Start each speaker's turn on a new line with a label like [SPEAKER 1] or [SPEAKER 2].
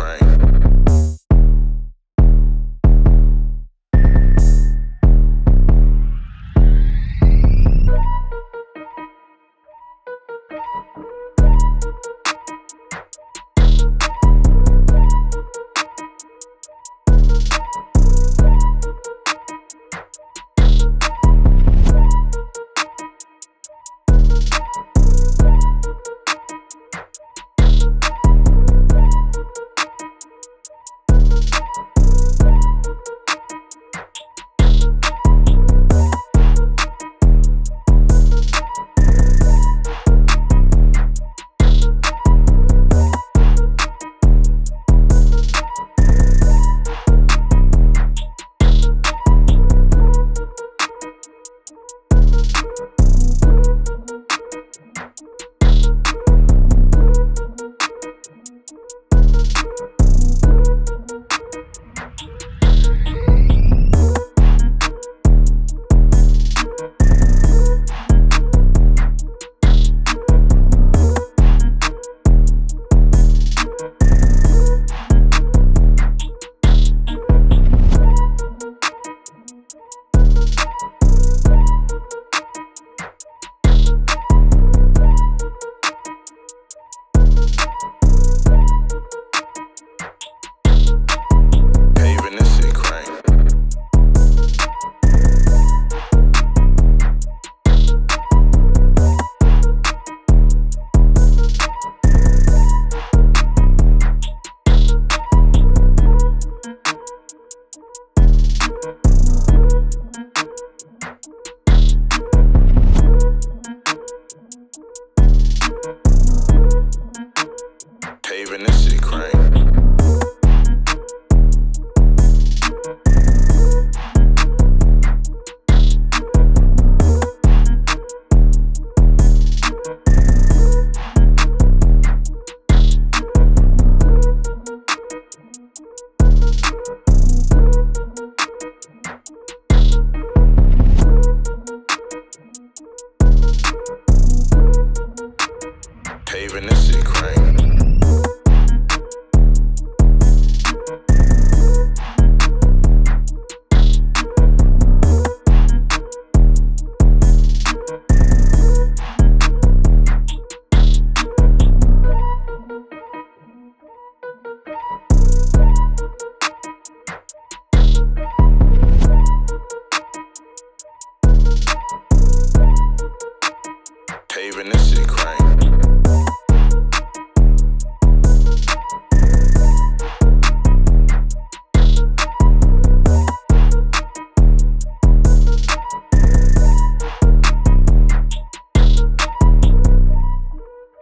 [SPEAKER 1] Ukraine. even this shit crank. paving this shit crank. Paving this shit crank.